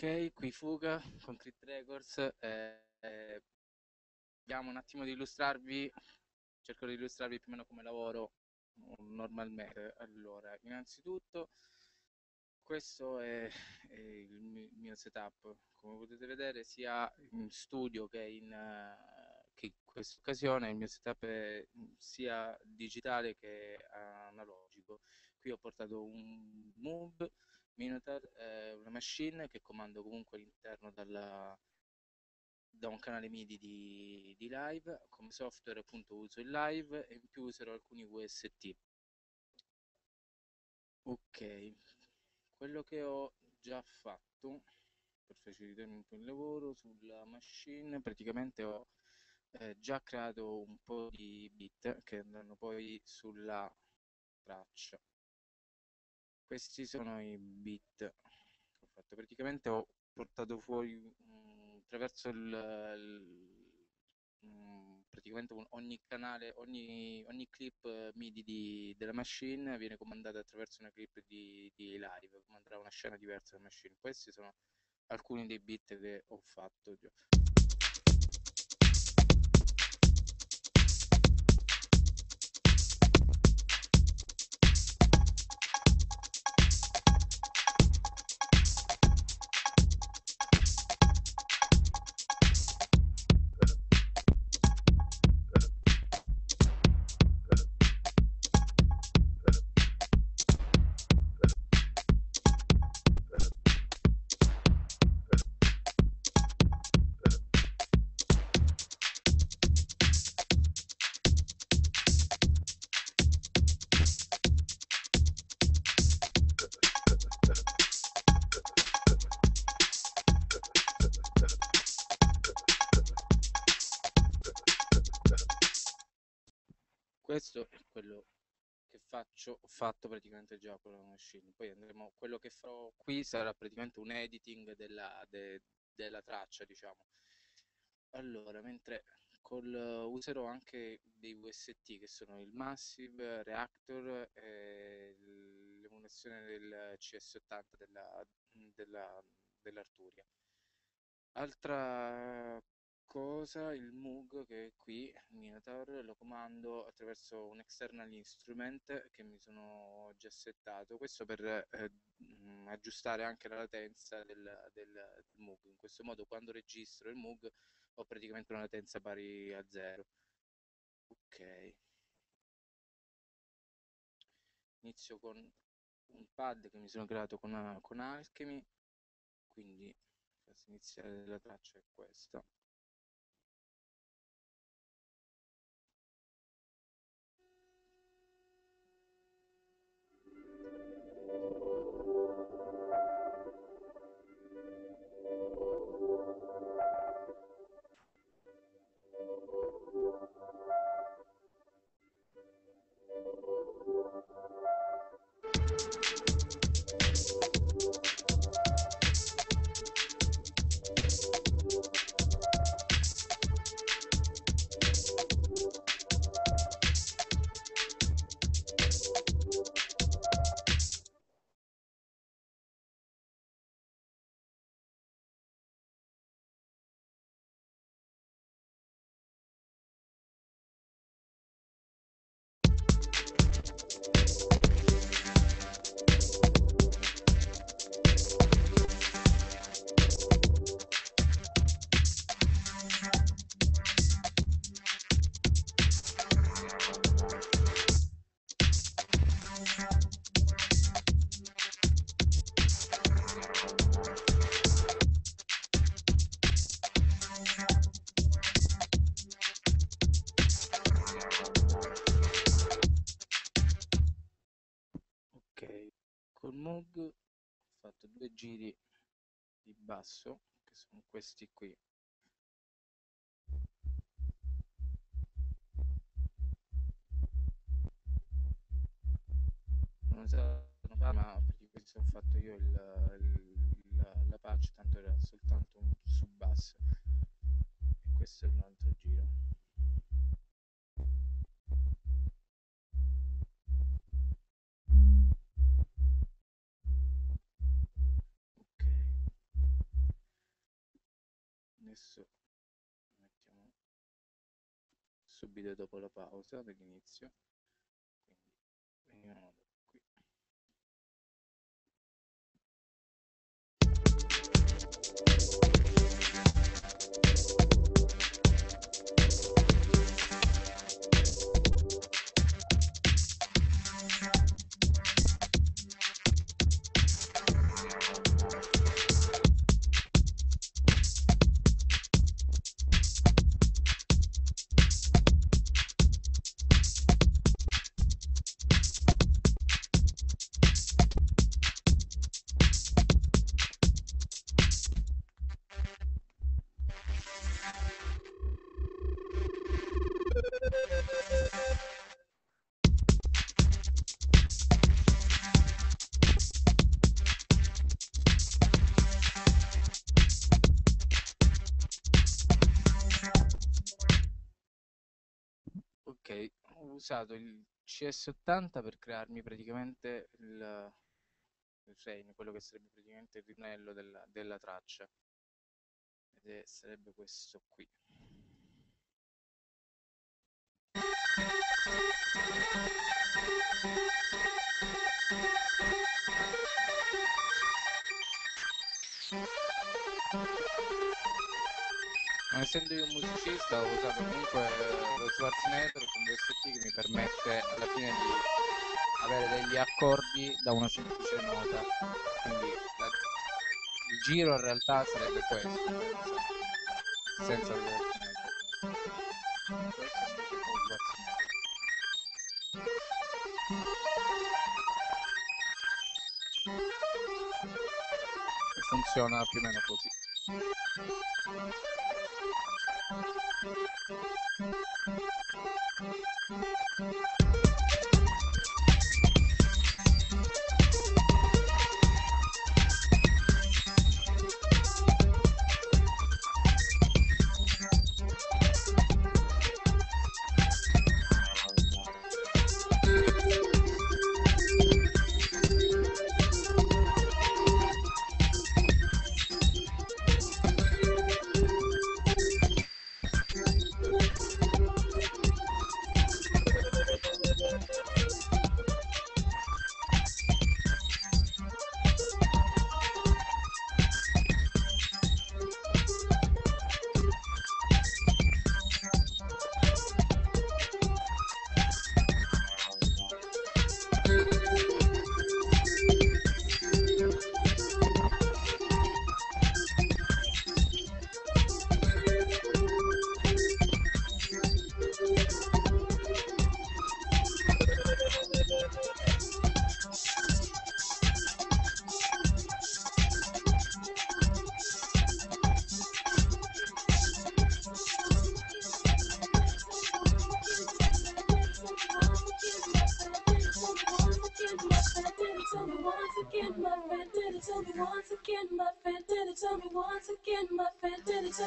Ok, qui Fuga con Crit Records. Eh, eh, vediamo un attimo di illustrarvi, cerco di illustrarvi più o meno come lavoro normalmente. Allora, innanzitutto questo è, è il mio setup, come potete vedere sia in studio che in, uh, che in questa occasione il mio setup è sia digitale che analogico. Qui ho portato un Move Minotaur è una machine che comando comunque all'interno dalla, da un canale MIDI di, di, live, come software appunto uso il live e in più userò alcuni VST. Ok, quello che ho già fatto per facilitarmi un po' il lavoro sulla machine, praticamente ho eh, già creato un po' di bit che andranno poi sulla traccia questi sono i bit che ho fatto praticamente ho portato fuori mh, attraverso il, il mh, praticamente un, ogni canale ogni, ogni clip midi di, della machine viene comandata attraverso una clip di, di live comanderà una scena diversa della machine questi sono alcuni dei bit che ho fatto già. Ho fatto praticamente già con la machine. Poi andremo, quello che farò qui sarà praticamente un editing della, de, della traccia, diciamo. Allora, mentre col, userò anche dei VST che sono il Massive, Reactor e l'emulazione del CS80 della, della, dell'Arturia. Altra cosa il Moog che è qui, Minotaur, lo comando attraverso un external instrument che mi sono già settato, questo per eh, aggiustare anche la latenza del, del, del, Moog. In questo modo quando registro il Moog ho praticamente una latenza pari a zero. Ok. Inizio con un pad che mi sono creato con, con Alchemy, quindi iniziale della traccia è questa. Giri di basso che sono questi qui. Non usavo ma perché questo fatto io il, il, la, la patch tanto era soltanto un sub basso questo è un altro giro adesso. Mettiamo subito dopo la pausa dell'inizio. Quindi veniamo usato il CS80 per crearmi praticamente il, il frame quello che sarebbe praticamente il ritornello della, della traccia. Ed è, sarebbe questo qui essendo io un musicista ho usato comunque lo Schwarzenegger con VST che mi permette alla fine di avere degli accordi da una semplice nota. Quindi la, il giro in realtà sarebbe questo senza, lo Schwarzenegger. Funziona più o meno così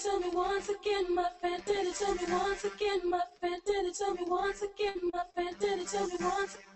tell me once again, my friend? Did it tell me once again, my friend? Did it tell me once? again,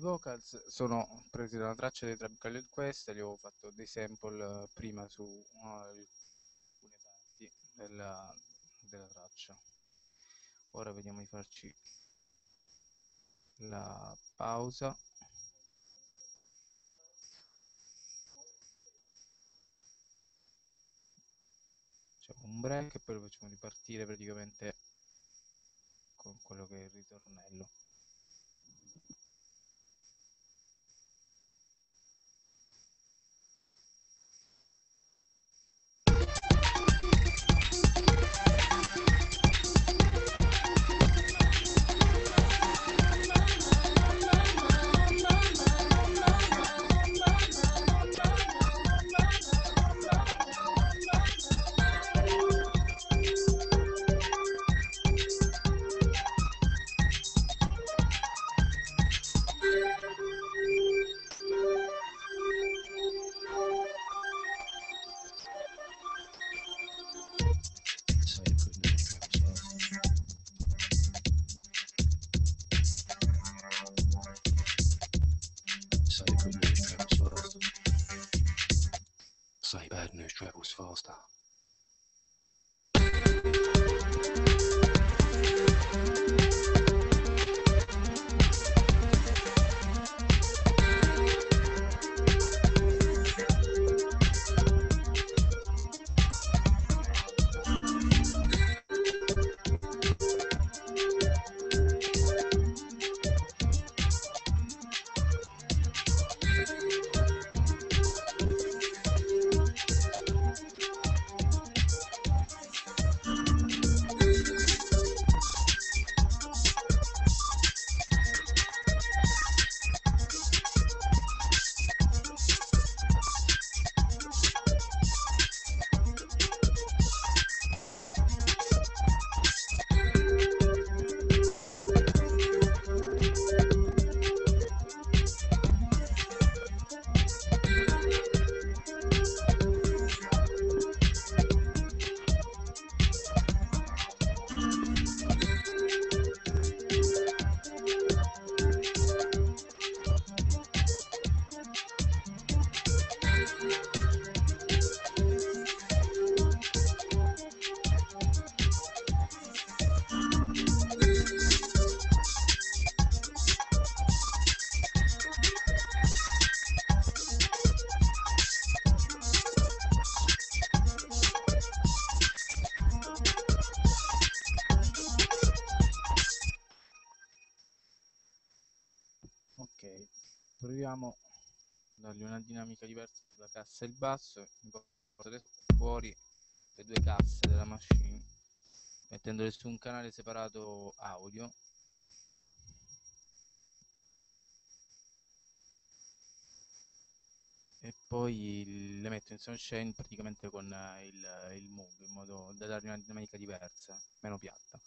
vocals sono presi da una traccia dei Tribe Called Quest, li avevo fatto dei sample eh, prima su alcune parti della, della traccia. Ora vediamo di farci la pausa. Facciamo un break e poi lo facciamo ripartire praticamente con quello che è il ritornello. Proviamo a dargli una dinamica diversa sulla cassa e il basso, portare fuori le due casse della machine, mettendole su un canale separato audio. E poi le metto in soundchain praticamente con eh, il, il Moog, in modo da dargli una dinamica diversa, meno piatta.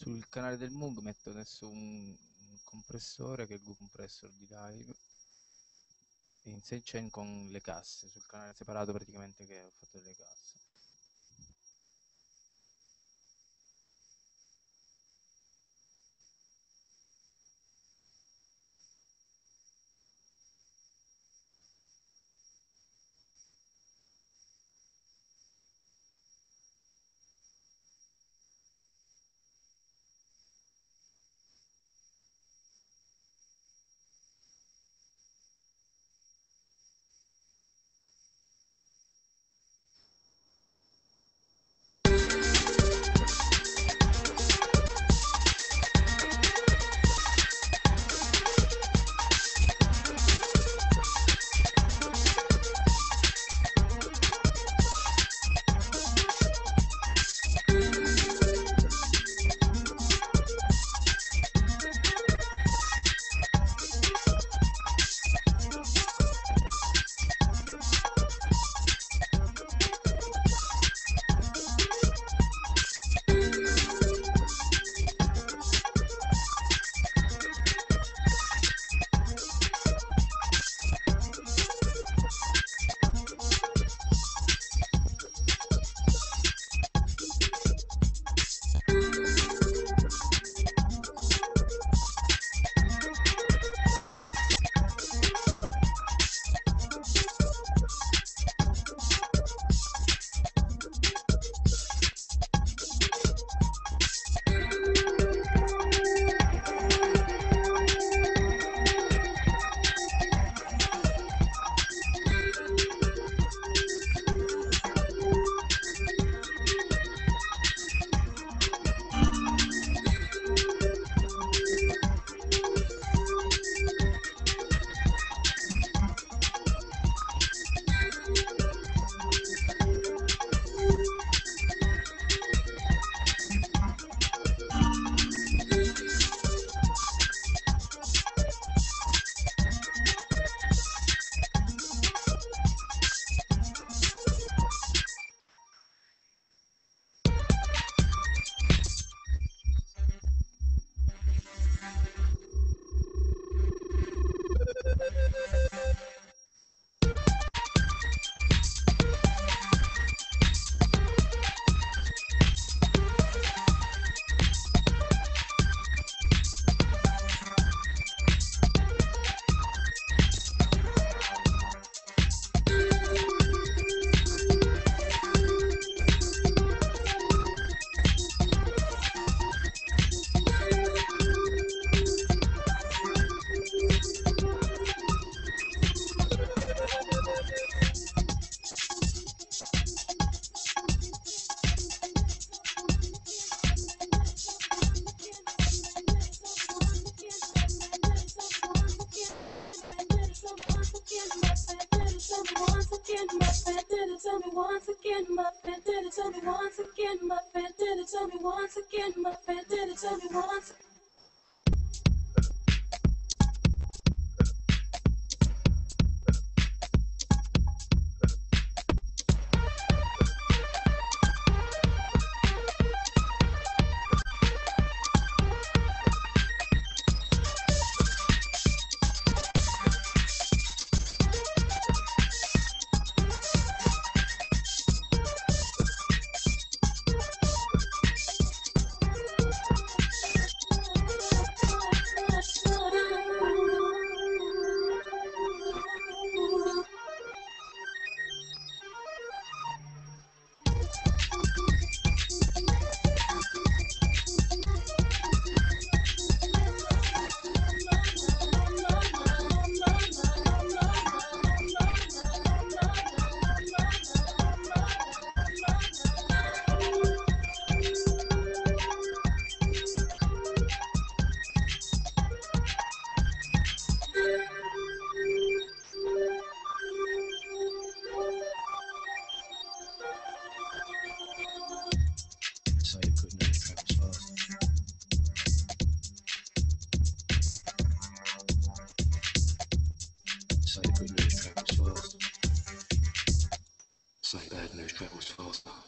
Sul canale del Moog metto adesso un, un compressore che è il Compressor di live in sidechain con le casse sul canale separato praticamente che ho fatto delle casse tell me once? So you couldn't fast. So good news travels fast. Bad news travels faster.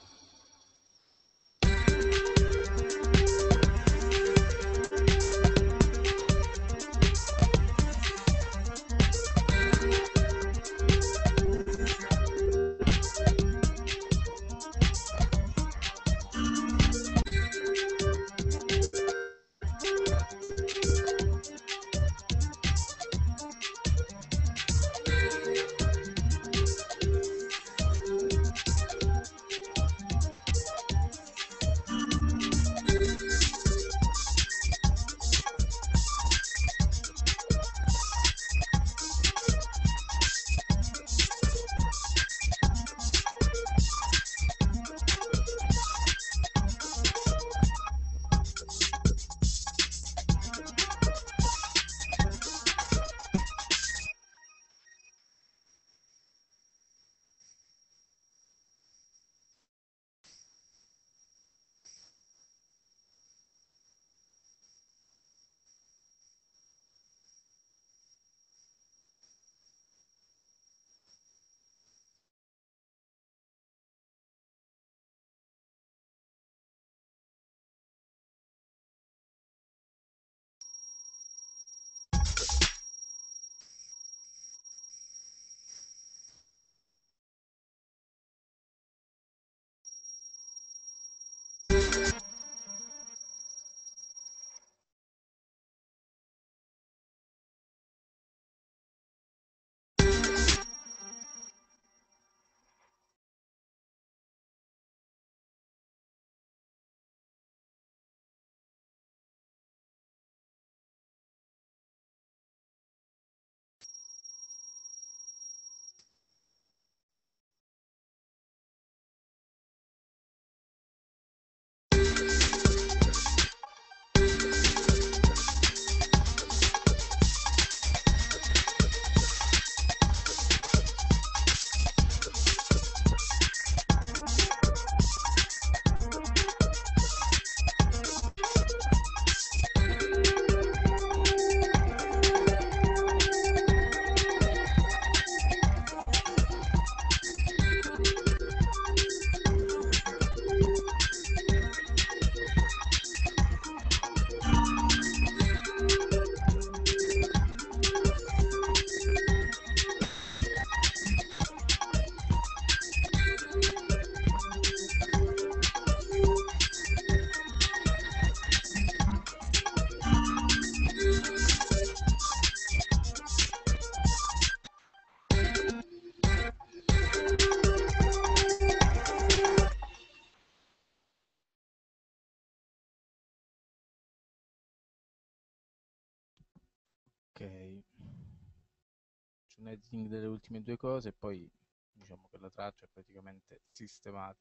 Un editing delle ultime due cose e poi diciamo che la traccia è praticamente sistemata.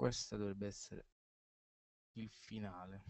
Questo dovrebbe essere il finale.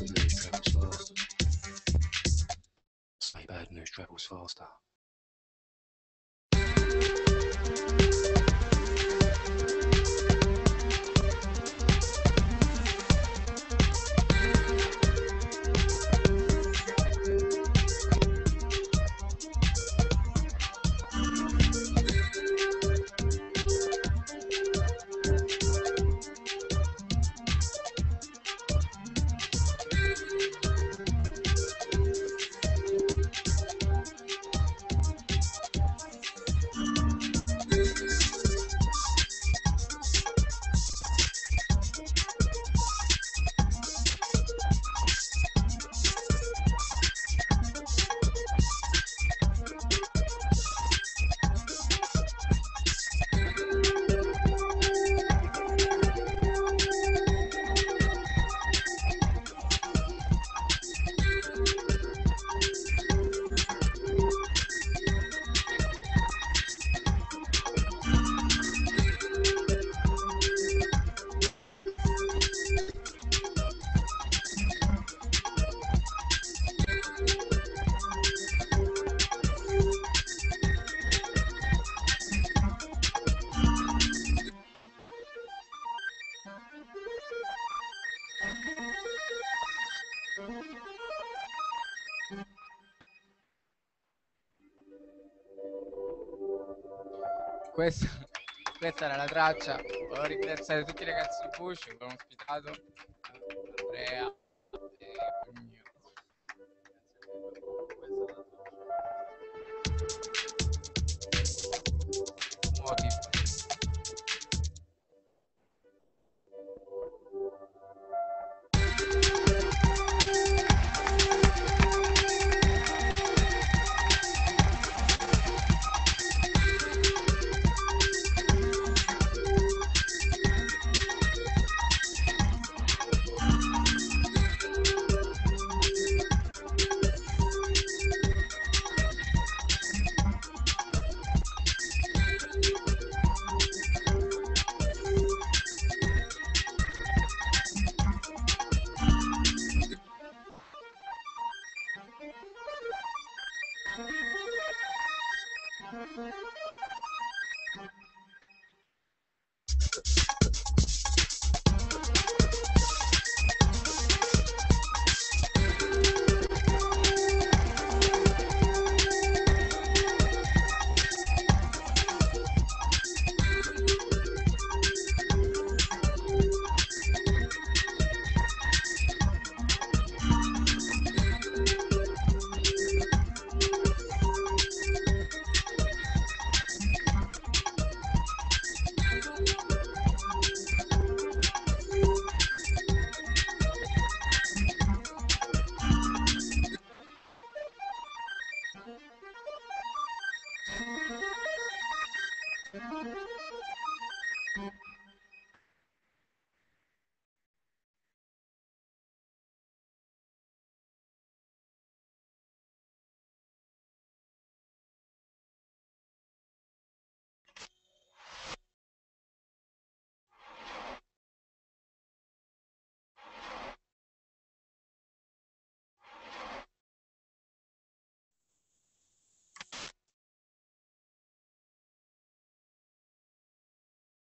Say bad news travels faster. Questa, era la traccia. Volevo ringraziare tutti i ragazzi di Push che hanno ospitato.